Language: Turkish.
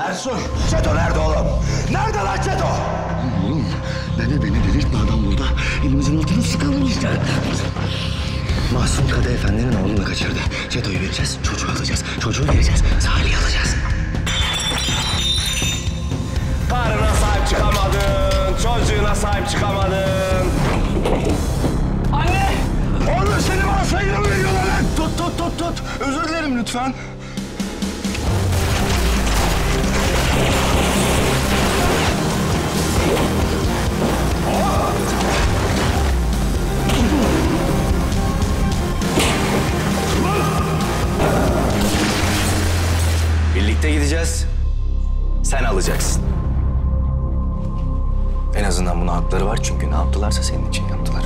Ersoy, Çeto nerede oğlum? Nerede lan Çeto? Oğlum beni beni delirtme adam burada. Elimizin altını sıkalım işte. Mahsun Kadı Efendi'nin oğlunu kaçırdı. Çeto'yu vereceğiz, çocuğu alacağız. Çocuğu vereceğiz, Salih'i alacağız. Karına sahip çıkamadın, çocuğuna sahip çıkamadın. Anne! Oğlum seni bana sayıyla mı veriyorlar lan? Tut tut tut tut. Özür dilerim lütfen. Birlikte gideceğiz. Sen alacaksın. En azından buna hakları var çünkü ne yaptılarsa senin için yaptılar.